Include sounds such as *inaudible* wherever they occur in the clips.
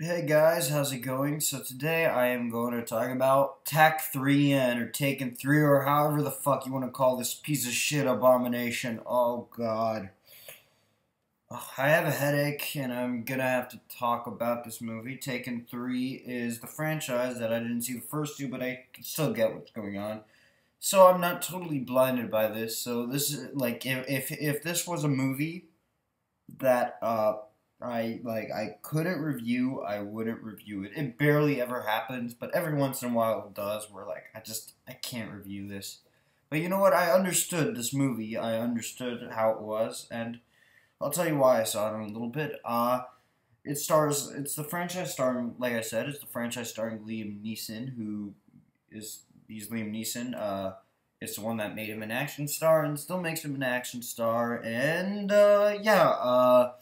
Hey guys, how's it going? So today I am going to talk about TAC 3N or Taken 3 or however the fuck you want to call this piece of shit abomination. Oh god. I have a headache and I'm gonna have to talk about this movie. Taken 3 is the franchise that I didn't see the first two, but I can still get what's going on. So I'm not totally blinded by this. So this is like if if, if this was a movie that uh I like I couldn't review, I wouldn't review it. It barely ever happens, but every once in a while it does where like I just I can't review this. But you know what? I understood this movie. I understood how it was and I'll tell you why I saw it in a little bit. Uh it stars it's the franchise starring like I said, it's the franchise starring Liam Neeson who is he's Liam Neeson. Uh it's the one that made him an action star and still makes him an action star and uh yeah, uh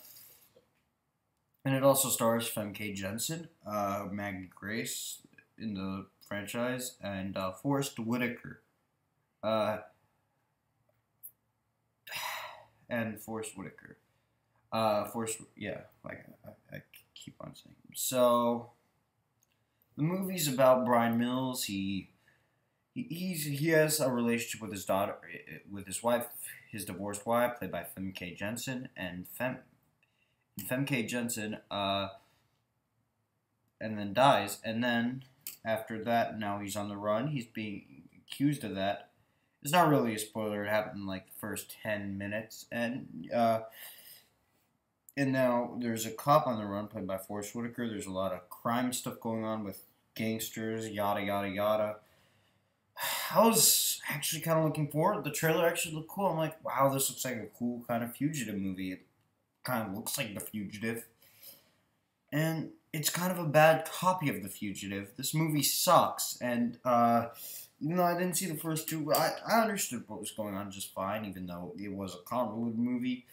and it also stars Famke Janssen, uh, Maggie Grace in the franchise, and uh, Forest Whitaker. Uh, *sighs* and Forest Whitaker. Uh, Forest, yeah, like I, I keep on saying. So, the movie's about Bryan Mills. He, he he's he has a relationship with his daughter, with his wife, his divorced wife, played by Famke Janssen, and Fem Famke Janssen, uh, and then dies. And then after that, now he's on the run. He's being accused of that. It's not really a spoiler. It happened in like the first ten minutes, and uh, and now there's a cop on the run, played by Forest Whitaker. There's a lot of crime stuff going on with gangsters, yada yada yada. *sighs* I was actually kind of looking forward. The trailer actually looked cool. I'm like, wow, this looks like a cool kind of fugitive movie. Kind of looks like The Fugitive. And it's kind of a bad copy of The Fugitive. This movie sucks, and uh, even though I didn't see the first two, I, I understood what was going on just fine, even though it was a Conroy movie.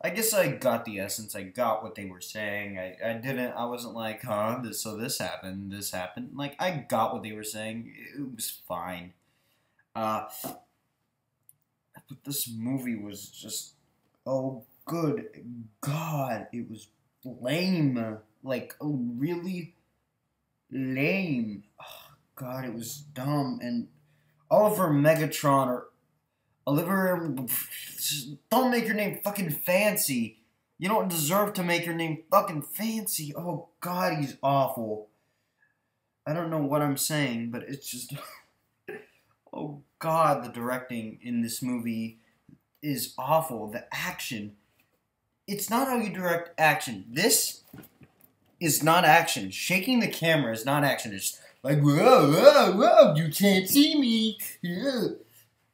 I guess I got the essence. I got what they were saying. I, I didn't. I wasn't like, huh? This, so this happened. This happened. Like I got what they were saying. It was fine. Uh, but this movie was just oh good God, it was lame. Like, really lame. Oh, God, it was dumb. And Olivier Megaton or Oliver, don't make your name fucking fancy. You don't deserve to make your name fucking fancy. Oh, God, he's awful. I don't know what I'm saying, but it's just. *laughs* oh, God, the directing in this movie is awful. The action it's not how you direct action. This is not action. Shaking the camera is not action. It's like whoa, whoa, whoa, you can't see me.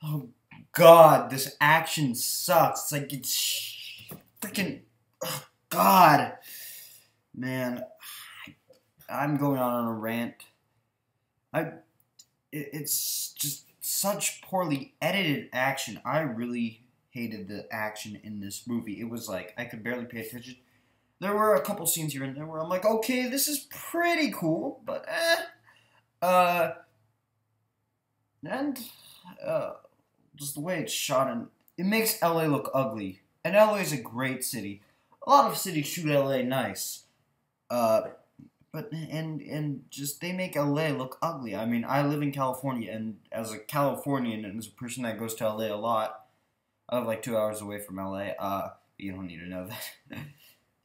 Oh God, this action sucks. It's like it's freaking oh, God, man. I'm going on a rant. I, it's just such poorly edited action. I really hated the action in this movie. It was like I could barely pay attention. There were a couple scenes here and there where I'm like, okay, this is pretty cool, but eh. Uh, and uh, just the way it's shot and it makes LA look ugly. And LA is a great city. A lot of cities shoot LA nice. Uh, but and and just they make LA look ugly. I mean, I live in California, and as a Californian and as a person that goes to LA a lot, I live like two hours away from LA. Uh, you don't need to know that.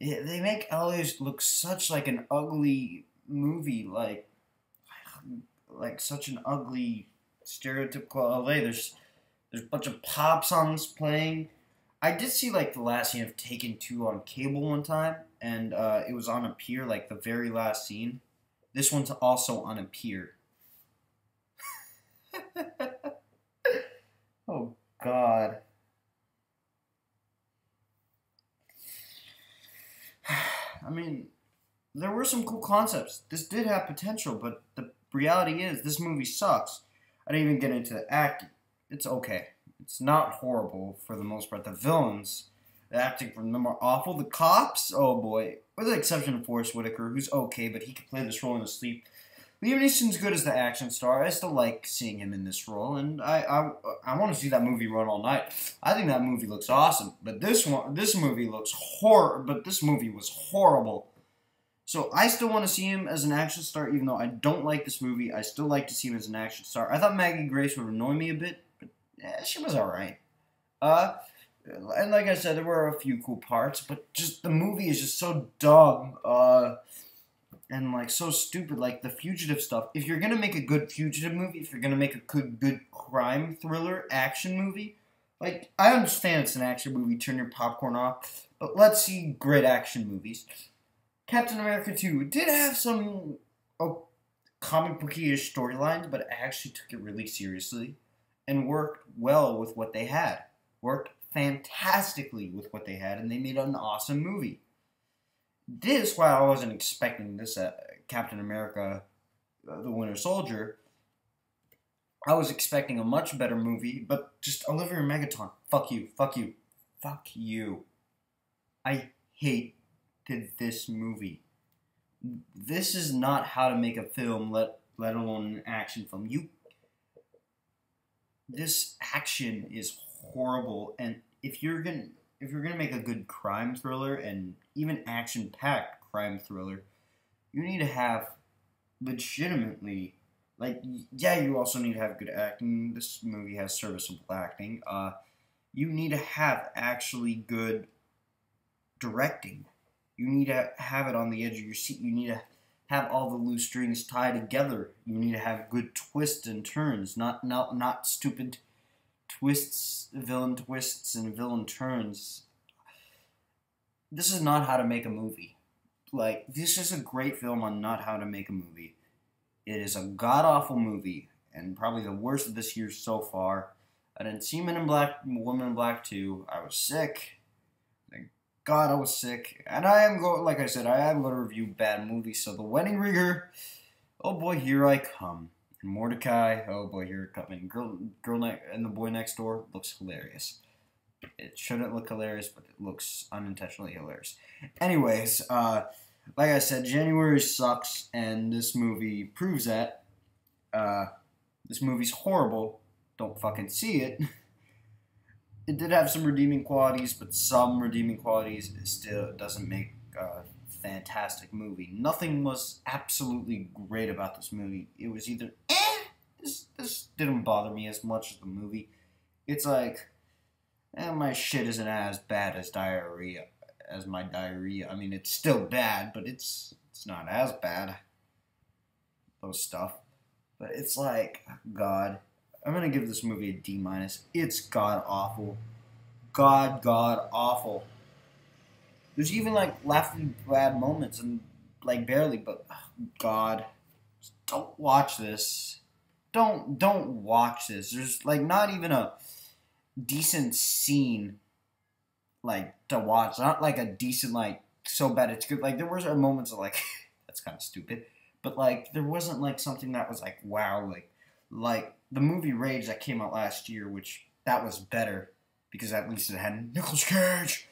*laughs* they make LA look such like an ugly movie, like like such an ugly stereotypical LA. There's there's a bunch of pop songs playing. I did see like the last scene of Taken Two on cable one time, and uh, it was on a pier, like the very last scene. This one's also on a pier. *laughs* oh God. I mean, there were some cool concepts. This did have potential, but the reality is, this movie sucks. I didn't even get into the acting. It's okay. It's not horrible for the most part. The villains, the acting from them are awful. The cops, oh boy, with the exception of Forest Whitaker, who's okay, but he can play this role in his sleep. Liam Neeson's good as the action star. I still like seeing him in this role, and I I, I want to see that movie run all night. I think that movie looks awesome, but this one this movie looks hor. But this movie was horrible. So I still want to see him as an action star, even though I don't like this movie. I still like to see him as an action star. I thought Maggie Grace would annoy me a bit, but yeah, she was alright. Uh, and like I said, there were a few cool parts, but just the movie is just so dumb. Uh, and like so stupid, like the fugitive stuff. If you're gonna make a good fugitive movie, if you're gonna make a good good crime thriller action movie, like I understand it's an action movie, turn your popcorn off, but let's see great action movies. Captain America 2 did have some oh, comic booky-ish storylines, but I actually took it really seriously and worked well with what they had. Worked fantastically with what they had, and they made an awesome movie this, while I wasn't expecting this uh, Captain America, uh, the Winter Soldier, I was expecting a much better movie, but just Olivier Megaton, fuck you, fuck you, fuck you. I hated this movie. This is not how to make a film, let let alone an action film. You, this action is horrible, and if you're gonna if you're gonna make a good crime thriller and even action-packed crime thriller, you need to have legitimately like yeah, you also need to have good acting. This movie has serviceable acting. Uh, you need to have actually good directing. You need to have it on the edge of your seat. You need to have all the loose strings tied together. You need to have good twists and turns, not not not stupid twists, villain twists, and villain turns. This is not how to make a movie. Like, this is a great film on not how to make a movie. It is a god awful movie, and probably the worst of this year so far. I didn't see Men in Black, Woman in Black 2. I was sick. Thank God I was sick. And I am going, like I said, I am going to review bad movies. So, The Wedding Ringer, oh boy, here I come. Mortdecai, oh boy, here coming. Girl, girl, ne- and the boy next door looks hilarious. It shouldn't look hilarious, but it looks unintentionally hilarious. Anyways, uh, like I said, January sucks, and this movie proves that. Uh, this movie's horrible. Don't fucking see it. *laughs* It did have some redeeming qualities, but some redeeming qualities still doesn't make uh, fantastic movie. Nothing was absolutely great about this movie. It was either eh, this this didn't bother me as much as the movie. It's like, eh, my shit isn't as bad as diarrhea as my diarrhea. I mean, it's still bad, but it's it's not as bad. Those stuff, but it's like God. I'm gonna give this movie a D minus. It's god awful, god god awful. There's even like laughing bad moments and like barely, but oh, God, don't watch this. Don't don't watch this. There's like not even a decent scene like to watch. Not like a decent like so bad it's good. Like there was moments of like *laughs* that's kind of stupid, but like there wasn't like something that was like wow like like the movie Rage that came out last year, which that was better because at least it had Nicolas Cage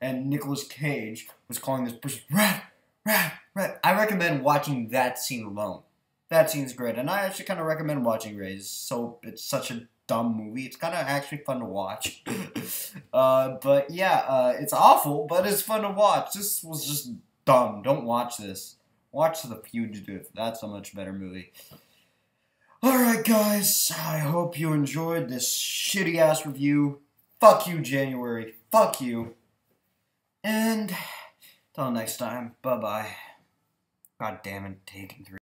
and Nicolas Cage was calling this person rat, rat, rat. I recommend watching that scene alone. That scene's great, and I actually kind of recommend watching Rage. So it's such a dumb movie. It's kind of actually fun to watch. *laughs* uh, but yeah, uh, it's awful, but it's fun to watch. This was just dumb. Don't watch this. Watch The Fugitive. That's a much better movie. Alright, guys. I hope you enjoyed this shitty ass review. Fuck you, January. Fuck you. And till next time, bye bye. God damn it, taking three.